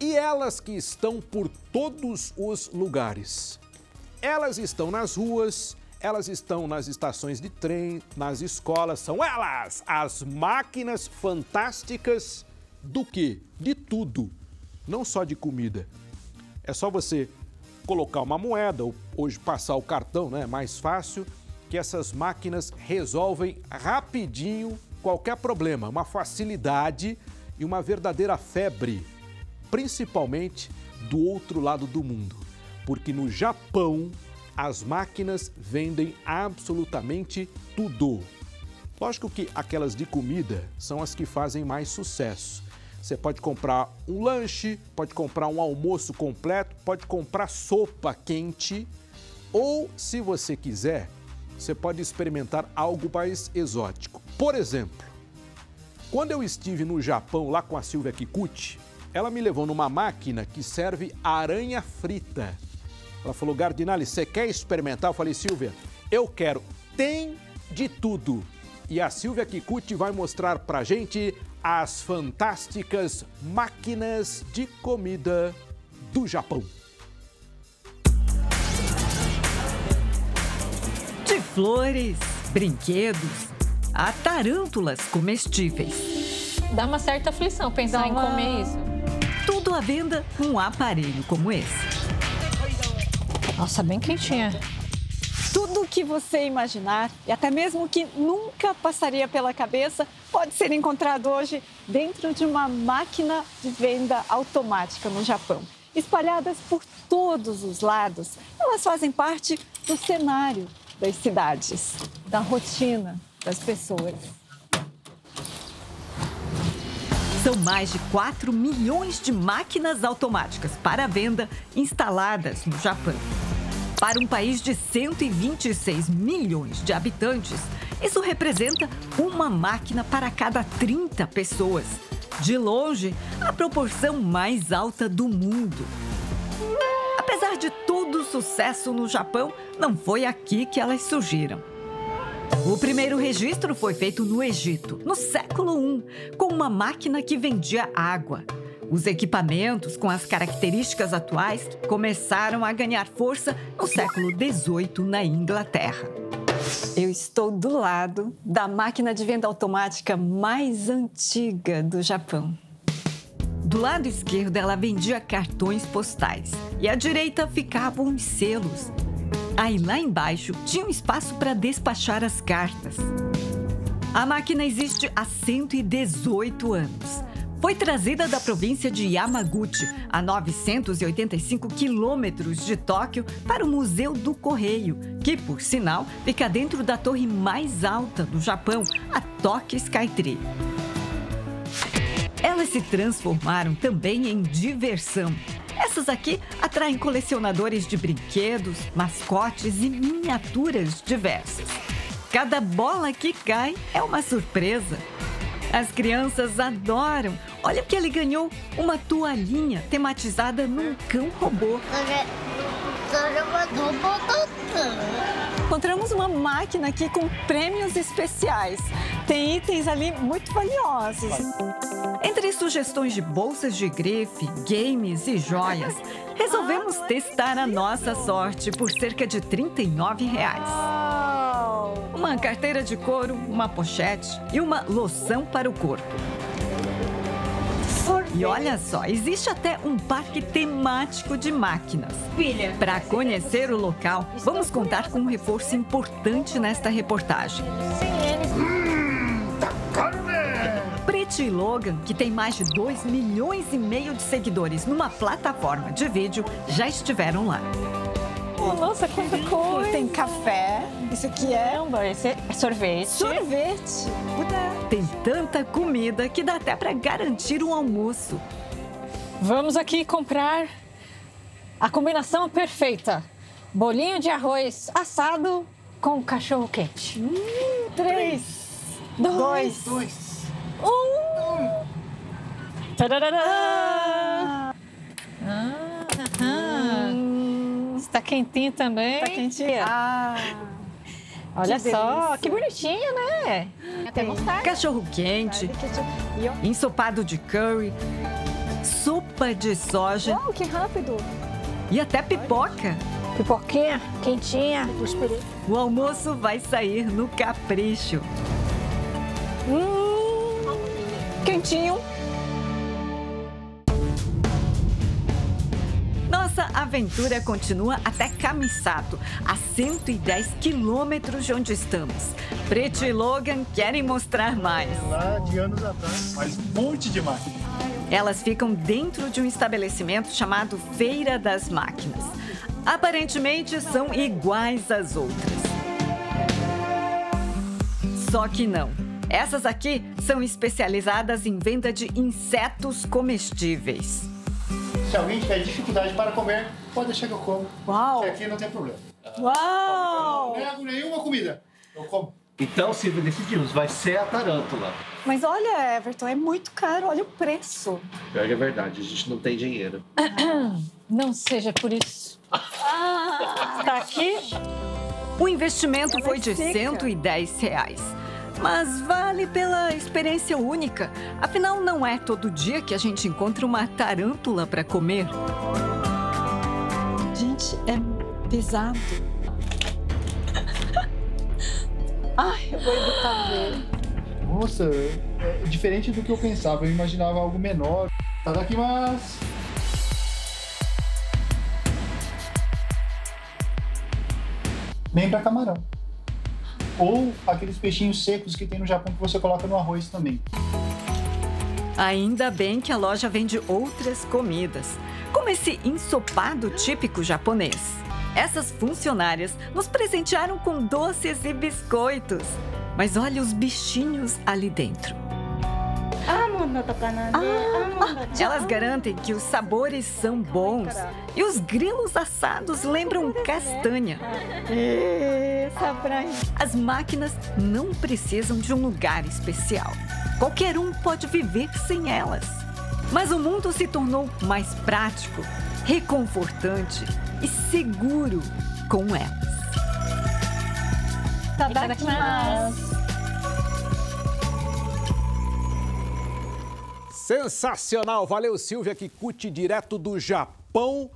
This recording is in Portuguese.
E elas que estão por todos os lugares. Elas estão nas ruas, elas estão nas estações de trem, nas escolas. São elas, as máquinas fantásticas do quê? De tudo. Não só de comida. É só você colocar uma moeda, ou hoje passar o cartão, né? É mais fácil, que essas máquinas resolvem rapidinho qualquer problema. Uma facilidade e uma verdadeira febre, principalmente do outro lado do mundo. Porque no Japão, as máquinas vendem absolutamente tudo. Lógico que aquelas de comida são as que fazem mais sucesso. Você pode comprar um lanche, pode comprar um almoço completo, pode comprar sopa quente ou, se você quiser, você pode experimentar algo mais exótico. Por exemplo, quando eu estive no Japão lá com a Silvia Kikuchi, ela me levou numa máquina que serve aranha frita. Ela falou, Gardinali, você quer experimentar? Eu falei, Silvia, eu quero. Tem de tudo. E a Silvia Kikuchi vai mostrar pra gente as fantásticas máquinas de comida do Japão. De flores, brinquedos, a tarântulas comestíveis. Dá uma certa aflição pensar em comer isso. Tudo à venda num aparelho como esse. Nossa, bem quentinha. Tudo que você imaginar e até mesmo que nunca passaria pela cabeça pode ser encontrado hoje dentro de uma máquina de venda automática no Japão. Espalhadas por todos os lados, elas fazem parte do cenário das cidades, da rotina das pessoas. São mais de 4 milhões de máquinas automáticas para venda instaladas no Japão. Para um país de 126 milhões de habitantes, isso representa uma máquina para cada 30 pessoas. De longe, a proporção mais alta do mundo. Apesar de todo o sucesso no Japão, não foi aqui que elas surgiram. O primeiro registro foi feito no Egito, no século I, com uma máquina que vendia água. Os equipamentos com as características atuais começaram a ganhar força no século XVIII na Inglaterra. Eu estou do lado da máquina de venda automática mais antiga do Japão. Do lado esquerdo, ela vendia cartões postais e à direita ficavam os selos. Aí lá embaixo tinha um espaço para despachar as cartas. A máquina existe há 118 anos foi trazida da província de Yamaguchi, a 985 quilômetros de Tóquio, para o Museu do Correio, que, por sinal, fica dentro da torre mais alta do Japão, a Tokyo Skytree. Elas se transformaram também em diversão. Essas aqui atraem colecionadores de brinquedos, mascotes e miniaturas diversas. Cada bola que cai é uma surpresa. As crianças adoram. Olha que ele ganhou uma toalhinha tematizada num cão robô. Encontramos uma máquina aqui com prêmios especiais. Tem itens ali muito valiosos. Entre sugestões de bolsas de grife, games e joias, resolvemos testar a nossa sorte por cerca de 39 reais uma carteira de couro, uma pochete e uma loção para o corpo. E olha só, existe até um parque temático de máquinas. Para conhecer o local, vamos contar com um reforço importante nesta reportagem. Pretty Logan, que tem mais de 2 milhões e meio de seguidores numa plataforma de vídeo, já estiveram lá. Nossa, quanta coisa! Tem café. Isso aqui é esse é sorvete. Sorvete. Tem tanta comida que dá até para garantir um almoço. Vamos aqui comprar a combinação perfeita. Bolinho de arroz assado com cachorro quente. Hum, três, dois, dois, um. Tararara. Ah. Ah, Está quentinho também. Tá quentinha? Ah. Olha Que só, delícia. que bonitinho, né? Até. Cachorro quente, ensopado de curry, sopa sopa de soja. Uau, que rápido! E até pipoca. Pipoquinha, quentinha. O almoço vai sair no capricho. Hum, quentinho. Aventura continua até Camissato, a 110 quilômetros de onde estamos. Preto e Logan querem mostrar mais. Lá de anos atrás, faz um monte de máquina. Elas ficam dentro de um estabelecimento chamado Feira das Máquinas. Aparentemente são iguais às outras. Só que não. Essas aqui são especializadas em venda de insetos comestíveis. Se alguém tiver dificuldade para comer, pode deixar que eu como. Uau! Que aqui não tem problema. Uau! Não nego nenhuma comida. Eu como. Então, Silvia, decidimos, vai ser a tarântula. Mas olha, Everton, é muito caro, olha o preço. Pior que é verdade, a gente não tem dinheiro. Não seja por isso. Tá aqui? O investimento foi de seca. 110 reais. Mas vale pela experiência única. Afinal, não é todo dia que a gente encontra uma tarântula para comer. Gente, é pesado. Ai, eu vou evitar ver. Nossa, é diferente do que eu pensava. Eu imaginava algo menor. Tá daqui, mas. Bem pra camarão. Ou aqueles peixinhos secos que tem no Japão que você coloca no arroz também. Ainda bem que a loja vende outras comidas, como esse ensopado típico japonês. Essas funcionárias nos presentearam com doces e biscoitos. Mas olha os bichinhos ali dentro. Elas garantem que os sabores são bons e os grilos assados lembram castanha. Essa pra As máquinas não precisam de um lugar especial. Qualquer um pode viver sem elas. Mas o mundo se tornou mais prático, reconfortante e seguro com elas. Itadakimasu. Sensacional! Valeu, Silvia Kikuchi, direto do Japão.